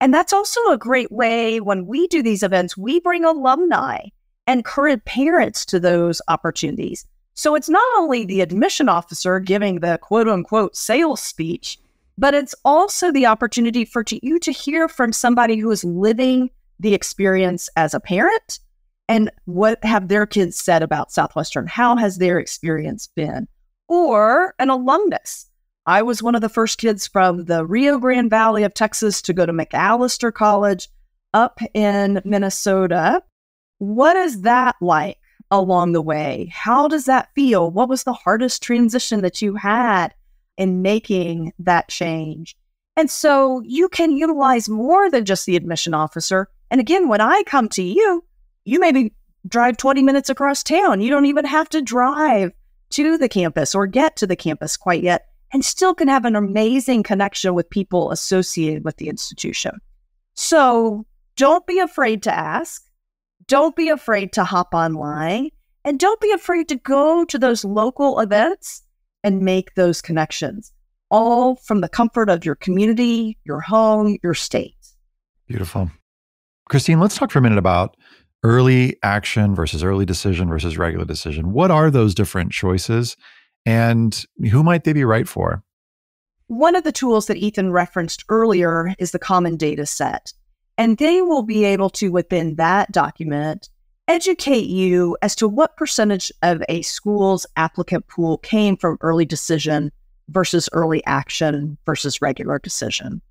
And that's also a great way when we do these events, we bring alumni and current parents to those opportunities. So it's not only the admission officer giving the quote unquote sales speech, but it's also the opportunity for to, you to hear from somebody who is living the experience as a parent and what have their kids said about Southwestern? How has their experience been? Or an alumnus. I was one of the first kids from the Rio Grande Valley of Texas to go to Macalester College up in Minnesota. What is that like along the way? How does that feel? What was the hardest transition that you had? in making that change. And so you can utilize more than just the admission officer. And again, when I come to you, you maybe drive 20 minutes across town. You don't even have to drive to the campus or get to the campus quite yet, and still can have an amazing connection with people associated with the institution. So don't be afraid to ask. Don't be afraid to hop online. And don't be afraid to go to those local events and make those connections, all from the comfort of your community, your home, your state. Beautiful. Christine, let's talk for a minute about early action versus early decision versus regular decision. What are those different choices and who might they be right for? One of the tools that Ethan referenced earlier is the common data set. And they will be able to, within that document, educate you as to what percentage of a school's applicant pool came from early decision versus early action versus regular decision.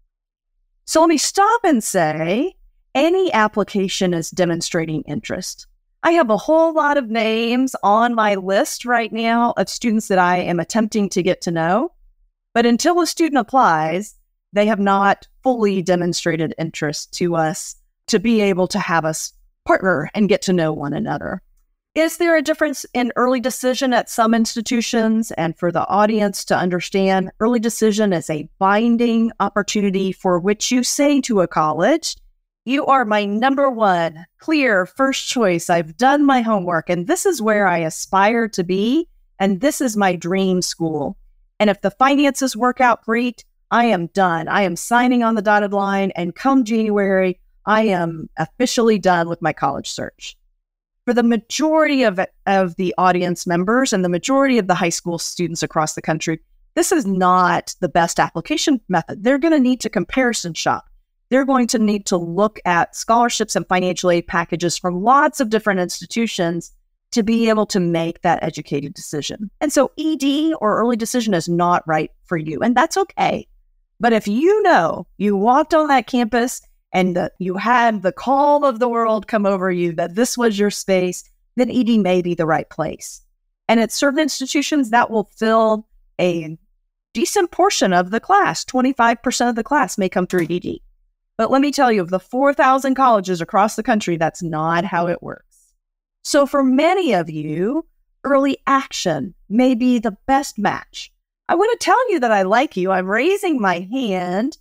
So let me stop and say any application is demonstrating interest. I have a whole lot of names on my list right now of students that I am attempting to get to know. But until a student applies, they have not fully demonstrated interest to us to be able to have us partner and get to know one another. Is there a difference in early decision at some institutions? And for the audience to understand, early decision is a binding opportunity for which you say to a college, You are my number one, clear first choice. I've done my homework, and this is where I aspire to be. And this is my dream school. And if the finances work out great, I am done. I am signing on the dotted line. And come January, I am officially done with my college search. For the majority of, of the audience members and the majority of the high school students across the country, this is not the best application method. They're going to need to comparison shop. They're going to need to look at scholarships and financial aid packages from lots of different institutions to be able to make that educated decision. And so ED or early decision is not right for you, and that's okay. But if you know you walked on that campus and you had the calm of the world come over you that this was your space, then ED may be the right place. And at certain institutions, that will fill a decent portion of the class. 25% of the class may come through ED. But let me tell you, of the 4,000 colleges across the country, that's not how it works. So for many of you, early action may be the best match. I want to tell you that I like you. I'm raising my hand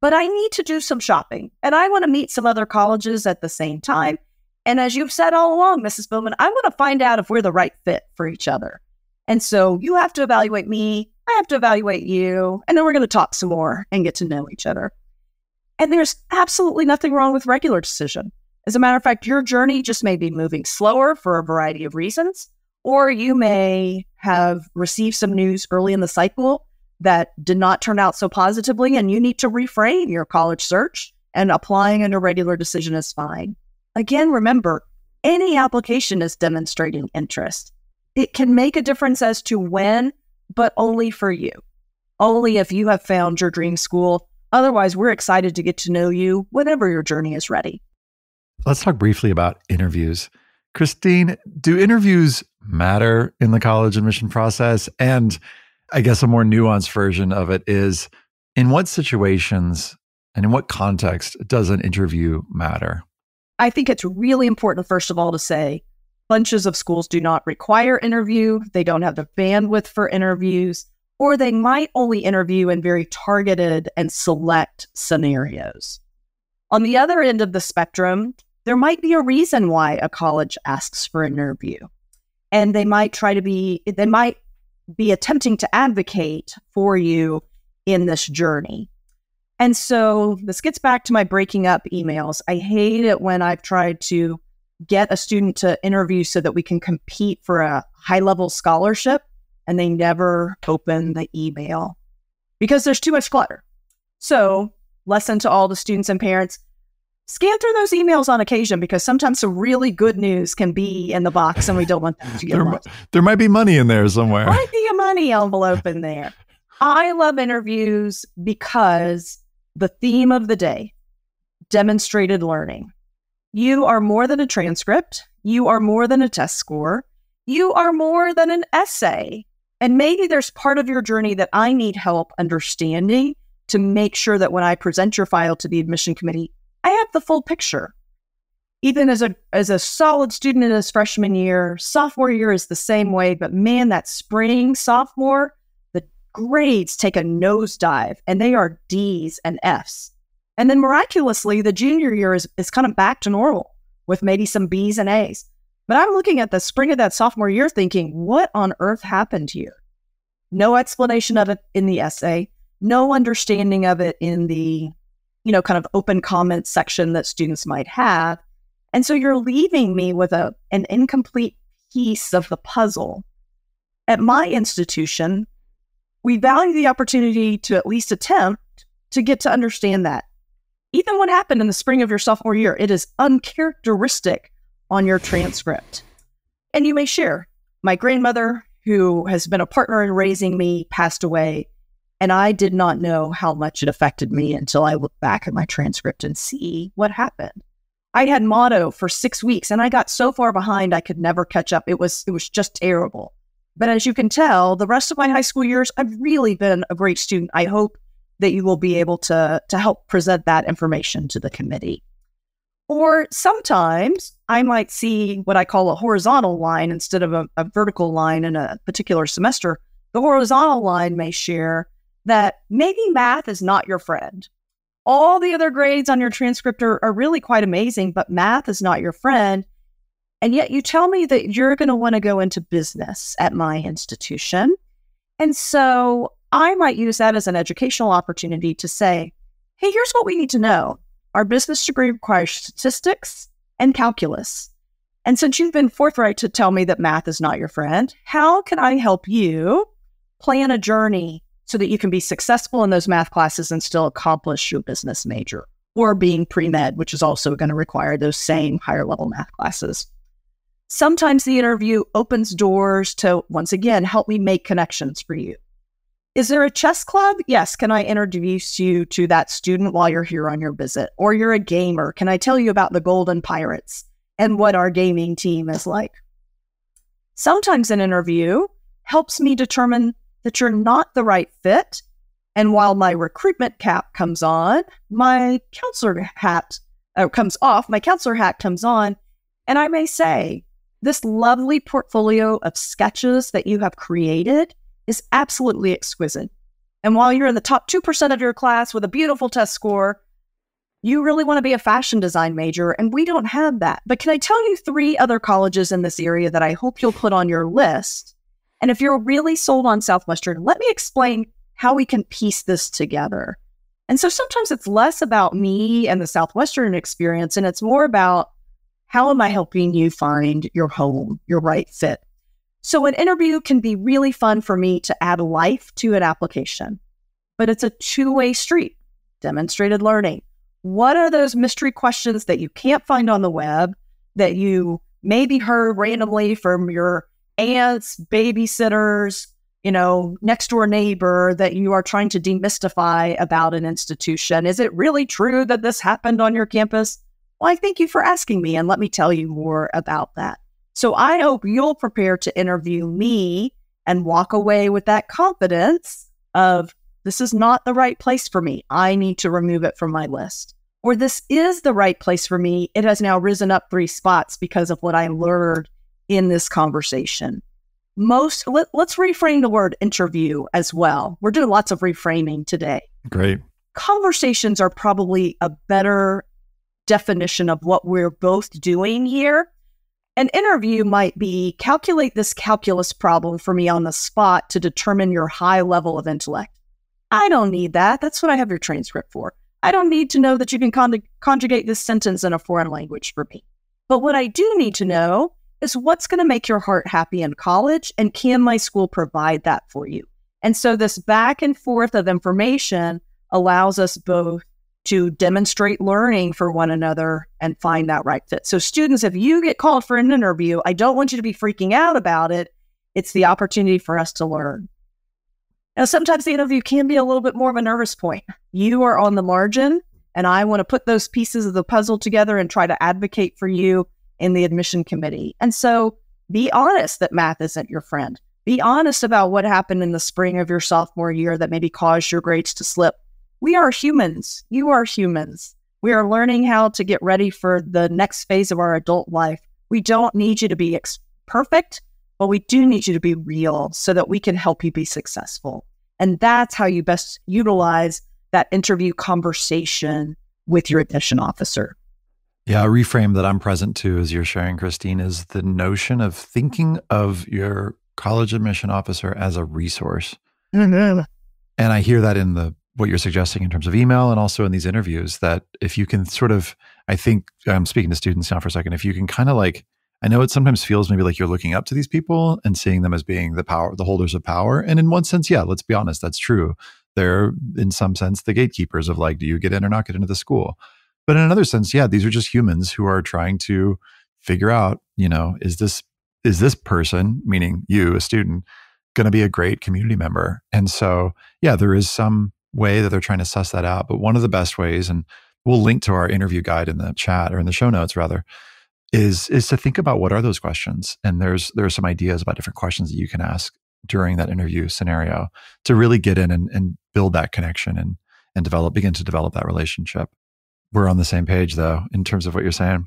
but I need to do some shopping and I want to meet some other colleges at the same time. And as you've said all along, Mrs. Bowman, I want to find out if we're the right fit for each other. And so you have to evaluate me, I have to evaluate you, and then we're going to talk some more and get to know each other. And there's absolutely nothing wrong with regular decision. As a matter of fact, your journey just may be moving slower for a variety of reasons, or you may have received some news early in the cycle that did not turn out so positively, and you need to reframe your college search, and applying in regular decision is fine. Again, remember, any application is demonstrating interest. It can make a difference as to when, but only for you. Only if you have found your dream school. Otherwise, we're excited to get to know you whenever your journey is ready. Let's talk briefly about interviews. Christine, do interviews matter in the college admission process? And I guess a more nuanced version of it is in what situations and in what context does an interview matter? I think it's really important, first of all, to say bunches of schools do not require interview, they don't have the bandwidth for interviews, or they might only interview in very targeted and select scenarios. On the other end of the spectrum, there might be a reason why a college asks for an interview. And they might try to be, they might be attempting to advocate for you in this journey. And so this gets back to my breaking up emails. I hate it when I've tried to get a student to interview so that we can compete for a high level scholarship and they never open the email because there's too much clutter. So, lesson to all the students and parents scan through those emails on occasion because sometimes some really good news can be in the box and we don't want them to get there, lost. There might be money in there somewhere. Might be a money envelope in there. I love interviews because the theme of the day demonstrated learning. You are more than a transcript. You are more than a test score. You are more than an essay. And maybe there's part of your journey that I need help understanding to make sure that when I present your file to the admission committee, I have the full picture. Even as a as a solid student in his freshman year, sophomore year is the same way. But man, that spring sophomore, the grades take a nosedive, and they are D's and F's. And then miraculously, the junior year is, is kind of back to normal with maybe some B's and A's. But I'm looking at the spring of that sophomore year thinking, what on earth happened here? No explanation of it in the essay, no understanding of it in the you know, kind of open comment section that students might have. And so you're leaving me with a an incomplete piece of the puzzle. At my institution, we value the opportunity to at least attempt to get to understand that. Even what happened in the spring of your sophomore year, it is uncharacteristic on your transcript. And you may share. My grandmother, who has been a partner in raising me, passed away and I did not know how much it affected me until I look back at my transcript and see what happened. I had mono for six weeks and I got so far behind I could never catch up. It was it was just terrible. But as you can tell, the rest of my high school years, I've really been a great student. I hope that you will be able to, to help present that information to the committee. Or sometimes I might see what I call a horizontal line instead of a, a vertical line in a particular semester. The horizontal line may share that maybe math is not your friend. All the other grades on your transcript are, are really quite amazing, but math is not your friend. And yet you tell me that you're going to want to go into business at my institution. And so I might use that as an educational opportunity to say, hey, here's what we need to know. Our business degree requires statistics and calculus. And since you've been forthright to tell me that math is not your friend, how can I help you plan a journey so that you can be successful in those math classes and still accomplish your business major or being pre med, which is also going to require those same higher level math classes. Sometimes the interview opens doors to, once again, help me make connections for you. Is there a chess club? Yes. Can I introduce you to that student while you're here on your visit? Or you're a gamer. Can I tell you about the Golden Pirates and what our gaming team is like? Sometimes an interview helps me determine that you're not the right fit. And while my recruitment cap comes on, my counselor hat uh, comes off, my counselor hat comes on. And I may say, this lovely portfolio of sketches that you have created is absolutely exquisite. And while you're in the top 2% of your class with a beautiful test score, you really want to be a fashion design major, and we don't have that. But can I tell you three other colleges in this area that I hope you'll put on your list and if you're really sold on Southwestern, let me explain how we can piece this together. And so sometimes it's less about me and the Southwestern experience, and it's more about How am I helping you find your home, your right fit? So, an interview can be really fun for me to add life to an application, but it's a two way street. Demonstrated learning. What are those mystery questions that you can't find on the web that you maybe heard randomly from your aunts, babysitters, you know, next door neighbor that you are trying to demystify about an institution? Is it really true that this happened on your campus? Well, I thank you for asking me and let me tell you more about that. So I hope you'll prepare to interview me and walk away with that confidence of this is not the right place for me. I need to remove it from my list. Or this is the right place for me. It has now risen up three spots because of what I learned in this conversation. Most, let, us reframe the word interview as well. We're doing lots of reframing today. Great. Conversations are probably a better definition of what we're both doing here. An interview might be calculate this calculus problem for me on the spot to determine your high level of intellect. I don't need that. That's what I have your transcript for. I don't need to know that you can con- conjugate this sentence in a foreign language for me. But what I do need to know is what's going to make your heart happy in college, and can my school provide that for you? And so this back and forth of information allows us both to demonstrate learning for one another and find that right fit. So, students, if you get called for an interview, I don't want you to be freaking out about it. It's the opportunity for us to learn. Now, sometimes the interview can be a little bit more of a nervous point. You are on the margin, and I want to put those pieces of the puzzle together and try to advocate for you in the admission committee. And so be honest that math isn't your friend. Be honest about what happened in the spring of your sophomore year that maybe caused your grades to slip. We are humans. You are humans. We are learning how to get ready for the next phase of our adult life. We don't need you to be ex- perfect but we do need you to be real so that we can help you be successful. And that's how you best utilize that interview conversation with your admission officer. Yeah, a reframe that I'm present to as you're sharing, Christine, is the notion of thinking of your college admission officer as a resource. Mm-hmm. And I hear that in the what you're suggesting in terms of email and also in these interviews that if you can sort of, I think I'm speaking to students now for a second, if you can kind of like I know it sometimes feels maybe like you're looking up to these people and seeing them as being the power, the holders of power. And in one sense, yeah, let's be honest, that's true. They're in some sense the gatekeepers of like, do you get in or not get into the school? But in another sense, yeah, these are just humans who are trying to figure out, you know, is this is this person, meaning you, a student, going to be a great community member? And so, yeah, there is some way that they're trying to suss that out. But one of the best ways, and we'll link to our interview guide in the chat or in the show notes rather, is is to think about what are those questions and there's there are some ideas about different questions that you can ask during that interview scenario to really get in and, and build that connection and and develop begin to develop that relationship we're on the same page though in terms of what you're saying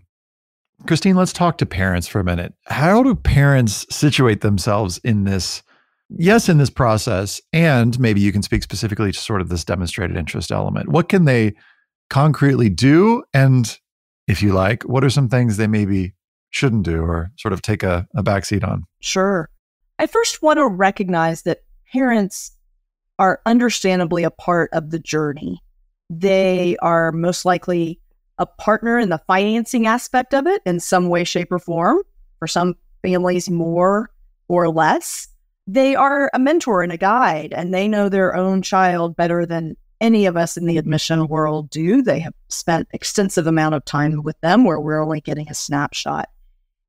christine let's talk to parents for a minute how do parents situate themselves in this yes in this process and maybe you can speak specifically to sort of this demonstrated interest element what can they concretely do and if you like, what are some things they maybe shouldn't do or sort of take a, a backseat on? Sure. I first want to recognize that parents are understandably a part of the journey. They are most likely a partner in the financing aspect of it in some way, shape, or form. For some families, more or less. They are a mentor and a guide, and they know their own child better than any of us in the admission world do. They have spent extensive amount of time with them where we're only getting a snapshot.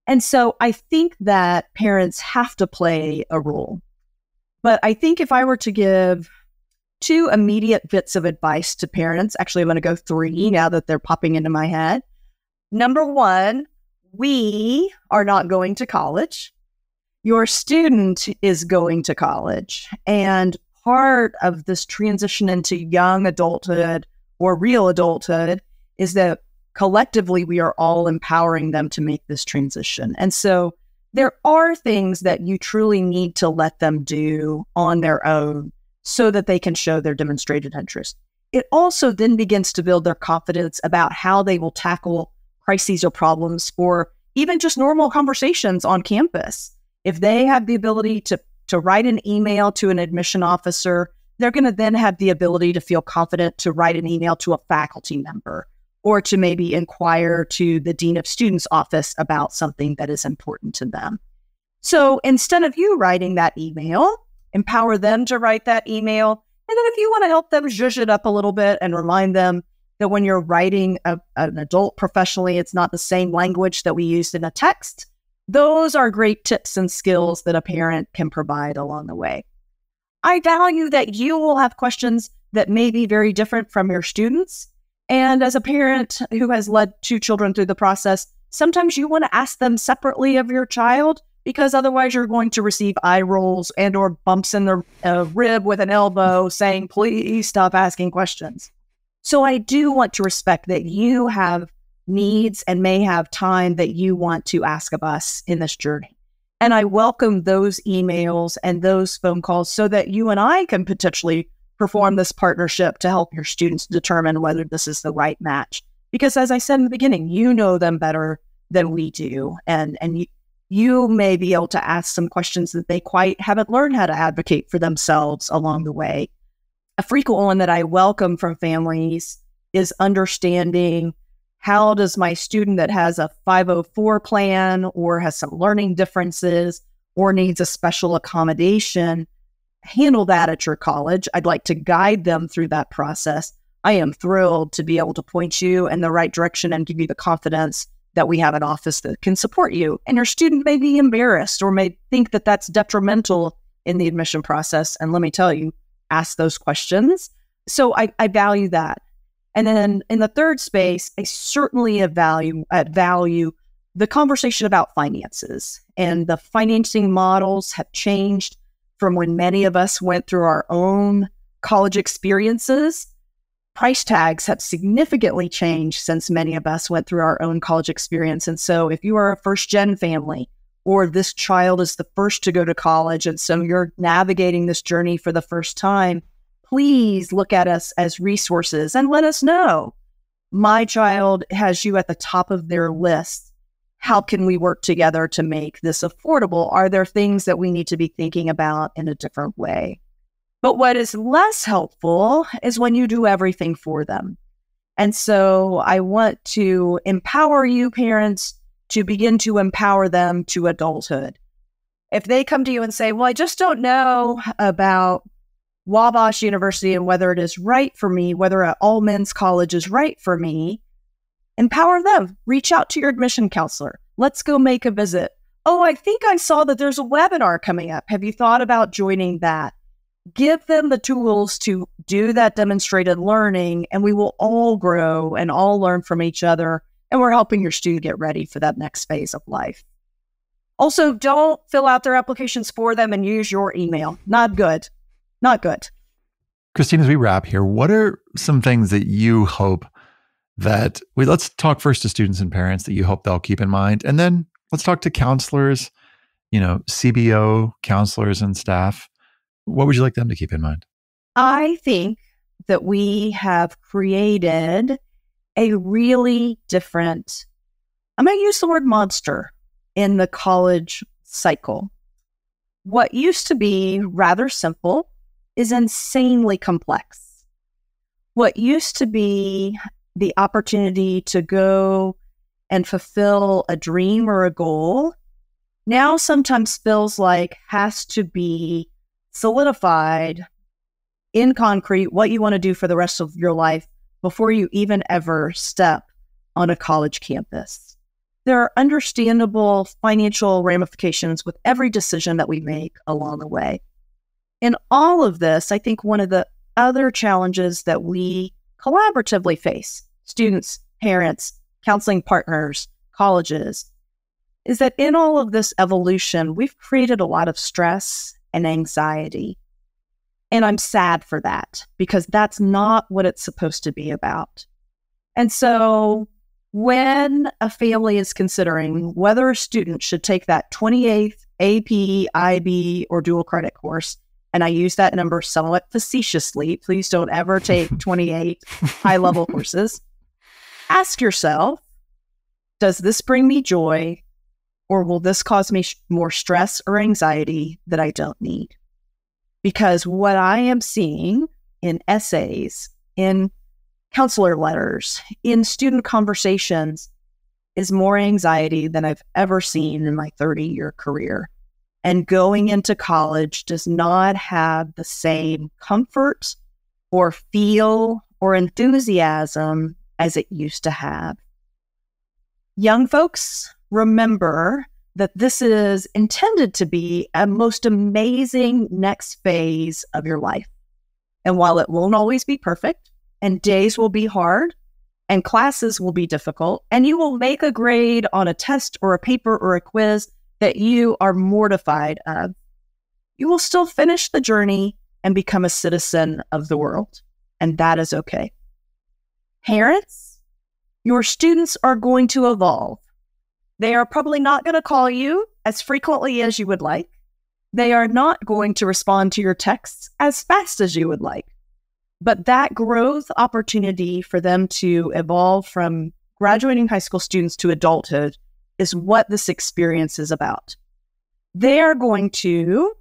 And so I think that parents have to play a role. But I think if I were to give two immediate bits of advice to parents, actually, I'm going to go three now that they're popping into my head. Number one, we are not going to college. Your student is going to college. And part of this transition into young adulthood or real adulthood is that collectively we are all empowering them to make this transition. And so there are things that you truly need to let them do on their own so that they can show their demonstrated interest. It also then begins to build their confidence about how they will tackle crises or problems or even just normal conversations on campus. If they have the ability to to write an email to an admission officer, they're going to then have the ability to feel confident to write an email to a faculty member or to maybe inquire to the Dean of Students office about something that is important to them. So instead of you writing that email, empower them to write that email. And then if you want to help them zhuzh it up a little bit and remind them that when you're writing a, an adult professionally, it's not the same language that we used in a text. Those are great tips and skills that a parent can provide along the way. I value that you will have questions that may be very different from your students. And as a parent who has led two children through the process, sometimes you want to ask them separately of your child because otherwise you're going to receive eye rolls and or bumps in the uh, rib with an elbow saying please stop asking questions so i do want to respect that you have needs and may have time that you want to ask of us in this journey. And i welcome those emails and those phone calls so that you and i can potentially perform this partnership to help your students determine whether this is the right match. Because as i said in the beginning you know them better than we do. And and you, you may be able to ask some questions that they quite haven't learned how to advocate for themselves along the way. A frequent one that I welcome from families is understanding how does my student that has a 504 plan or has some learning differences or needs a special accommodation handle that at your college? I'd like to guide them through that process. I am thrilled to be able to point you in the right direction and give you the confidence that we have an office that can support you. And your student may be embarrassed or may think that that's detrimental in the admission process. And let me tell you, ask those questions. So I, I value that. And then in the third space, I certainly value at uh, value the conversation about finances. And the financing models have changed from when many of us went through our own college experiences price tags have significantly changed since many of us went through our own college experience. And so, if you are a first gen family, or this child is the first to go to college, and so you're navigating this journey for the first time, please look at us as resources and let us know. My child has you at the top of their list. How can we work together to make this affordable? Are there things that we need to be thinking about in a different way? But what is less helpful is when you do everything for them. And so I want to empower you, parents, to begin to empower them to adulthood. If they come to you and say, Well, I just don't know about Wabash University and whether it is right for me, whether an all men's college is right for me, empower them. Reach out to your admission counselor. Let's go make a visit. Oh, I think I saw that there's a webinar coming up. Have you thought about joining that? give them the tools to do that demonstrated learning, and we will all grow and all learn from each other. And we're helping your student get ready for that next phase of life. Also, don't fill out their applications for them and use your email. Not good. Not good. Christine, as we wrap here, what are some things that you hope that we let's talk first to students and parents that you hope they'll keep in mind, and then let's talk to counselors, you know, CBO counselors and staff what would you like them to keep in mind? I think that we have created a really different, I'm going to use the word monster in the college cycle. What used to be rather simple is insanely complex. What used to be the opportunity to go and fulfill a dream or a goal now sometimes feels like has to be solidified in concrete what you want to do for the rest of your life before you even ever step on a college campus. There are understandable financial ramifications with every decision that we make along the way. In all of this, I think one of the other challenges that we collaboratively face, students, parents, counseling partners, colleges, is that in all of this evolution, we've created a lot of stress and anxiety. And I'm sad for that because that's not what it's supposed to be about. And so when a family is considering whether a student should take that 28th AP, IB, or dual credit course, and I use that number somewhat facetiously, please don't ever take [laughs] 28 high level courses. Ask yourself, does this bring me joy or will this cause me sh- more stress or anxiety that I don't need? Because what I am seeing in essays, in counselor letters, in student conversations, is more anxiety than I've ever seen in my 30 year career. And going into college does not have the same comfort or feel or enthusiasm as it used to have. Young folks, remember that this is intended to be a most amazing next phase of your life. And while it won't always be perfect, and days will be hard, and classes will be difficult, and you will make a grade on a test or a paper or a quiz that you are mortified of, you will still finish the journey and become a citizen of the world. And that is okay. Parents, your students are going to evolve. They are probably not going to call you as frequently as you would like. They are not going to respond to your texts as fast as you would like. But that growth opportunity for them to evolve from graduating high school students to adulthood is what this experience is about. They are going to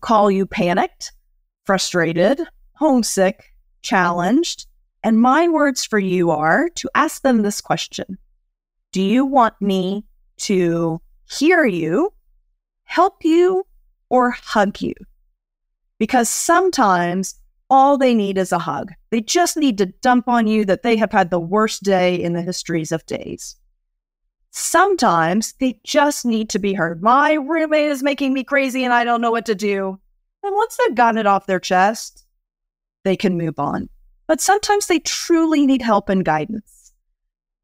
call you panicked, frustrated, homesick, challenged. And my words for you are to ask them this question Do you want me to hear you, help you, or hug you? Because sometimes all they need is a hug. They just need to dump on you that they have had the worst day in the histories of days. Sometimes they just need to be heard. My roommate is making me crazy and I don't know what to do. And once they've gotten it off their chest, they can move on. But sometimes they truly need help and guidance.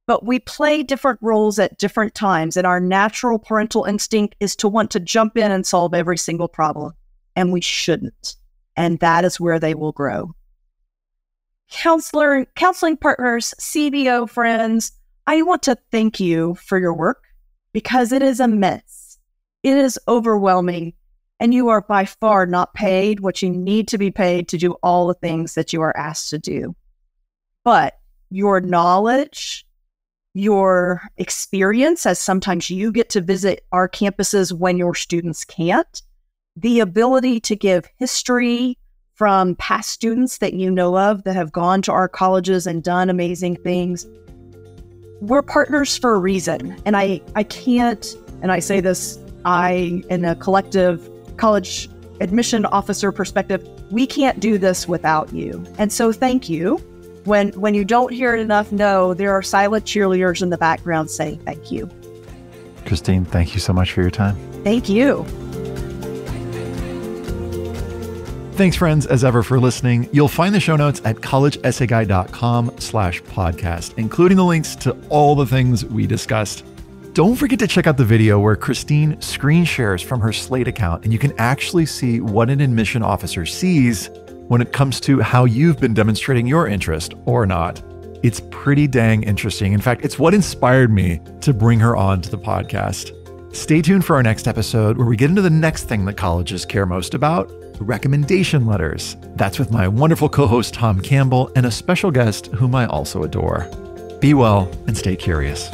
But we play different roles at different times, and our natural parental instinct is to want to jump in and solve every single problem. And we shouldn't. And that is where they will grow. Counselor, counseling partners, CBO friends, I want to thank you for your work because it is immense. It is overwhelming, and you are by far not paid what you need to be paid to do all the things that you are asked to do. But your knowledge, your experience, as sometimes you get to visit our campuses when your students can't, the ability to give history from past students that you know of that have gone to our colleges and done amazing things we're partners for a reason. And I, I can't, and I say this, I, in a collective college admission officer perspective, we can't do this without you. And so thank you. When when you don't hear it enough, know there are silent cheerleaders in the background saying thank you. Christine, thank you so much for your time. Thank you. Thanks, friends, as ever, for listening. You'll find the show notes at collegeessayguy.com slash podcast, including the links to all the things we discussed. Don't forget to check out the video where Christine screen shares from her Slate account, and you can actually see what an admission officer sees when it comes to how you've been demonstrating your interest or not. It's pretty dang interesting. In fact, it's what inspired me to bring her on to the podcast. Stay tuned for our next episode where we get into the next thing that colleges care most about recommendation letters. That's with my wonderful co host Tom Campbell and a special guest whom I also adore. Be well and stay curious.